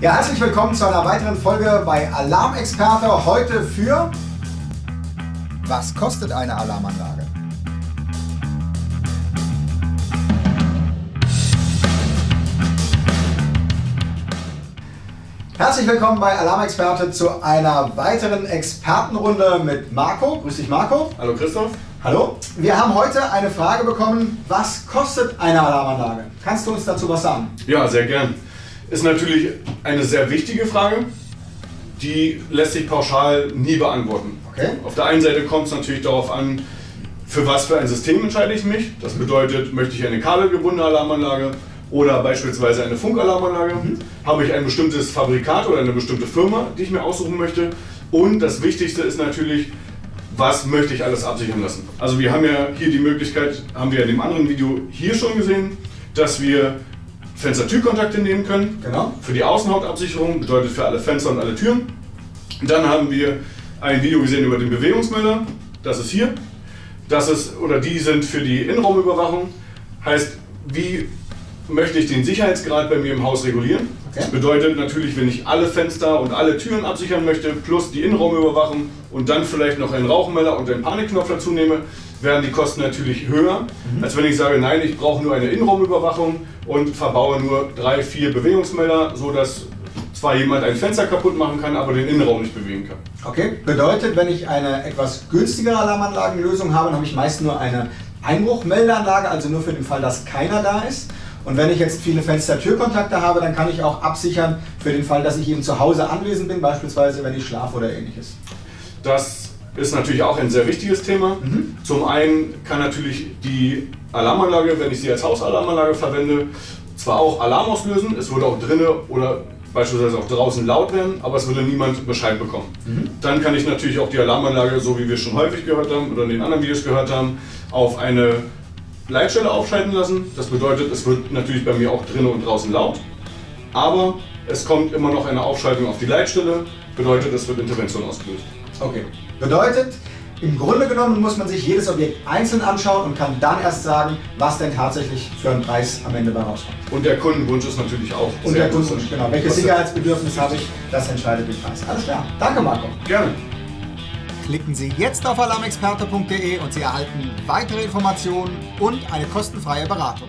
Ja, herzlich willkommen zu einer weiteren Folge bei Alarmexperte. Heute für Was kostet eine Alarmanlage? Herzlich willkommen bei Alarmexperte zu einer weiteren Expertenrunde mit Marco. Grüß dich, Marco. Hallo Christoph. Hallo. Wir haben heute eine Frage bekommen, was kostet eine Alarmanlage? Kannst du uns dazu was sagen? Ja, sehr gern. Ist natürlich eine sehr wichtige Frage. Die lässt sich pauschal nie beantworten. Okay. Auf der einen Seite kommt es natürlich darauf an, für was für ein System entscheide ich mich. Das bedeutet, möchte ich eine kabelgebundene Alarmanlage oder beispielsweise eine Funkalarmanlage? Habe ich ein bestimmtes Fabrikat oder eine bestimmte Firma, die ich mir aussuchen möchte? Und das Wichtigste ist natürlich, was möchte ich alles absichern lassen? Also wir haben ja hier die Möglichkeit, haben wir in dem anderen Video hier schon gesehen, dass wir Fenster-Tür-Kontakte nehmen können. Genau. Für die Außenhautabsicherung bedeutet für alle Fenster und alle Türen. Dann haben wir ein Video gesehen über den Bewegungsmelder. Das ist hier. Das ist, oder die sind für die Innenraumüberwachung. Heißt, wie möchte ich den Sicherheitsgrad bei mir im Haus regulieren? Okay. Das bedeutet natürlich, wenn ich alle Fenster und alle Türen absichern möchte, plus die Innenraumüberwachung und dann vielleicht noch einen Rauchmelder und einen Panikknopf dazu nehme, werden die Kosten natürlich höher, als wenn ich sage, nein, ich brauche nur eine Innenraumüberwachung und verbaue nur drei, vier Bewegungsmelder, sodass zwar jemand ein Fenster kaputt machen kann, aber den Innenraum nicht bewegen kann. Okay. Bedeutet, wenn ich eine etwas günstigere Alarmanlagenlösung habe, dann habe ich meist nur eine Einbruchmeldeanlage, also nur für den Fall, dass keiner da ist. Und wenn ich jetzt viele Fenster-Tür-Kontakte habe, dann kann ich auch absichern für den Fall, dass ich eben zu Hause anwesend bin, beispielsweise wenn ich schlafe oder ähnliches. Das ist natürlich auch ein sehr wichtiges Thema. Zum einen kann natürlich die Alarmanlage, wenn ich sie als Hausalarmanlage verwende, zwar auch Alarm auslösen, es würde auch drinnen oder beispielsweise auch draußen laut werden, aber es würde niemand Bescheid bekommen. Dann kann ich natürlich auch die Alarmanlage, so wie wir schon häufig gehört haben oder in den anderen Videos gehört haben, auf eine Leitstelle aufschalten lassen. Das bedeutet, es wird natürlich bei mir auch drinnen und draußen laut, aber es kommt immer noch eine Aufschaltung auf die Leitstelle, bedeutet, es wird Intervention ausgelöst. Okay. Bedeutet, im Grunde genommen muss man sich jedes Objekt einzeln anschauen und kann dann erst sagen, was denn tatsächlich für einen Preis am Ende bei rauskommt. Und der Kundenwunsch ist natürlich auch Und der. Kundenwunsch, genau. Welches Sicherheitsbedürfnis habe ich, das entscheidet den Preis. Alles klar. Danke, Marco. Gerne. Klicken Sie jetzt auf alarmexperte.de und Sie erhalten weitere Informationen und eine kostenfreie Beratung.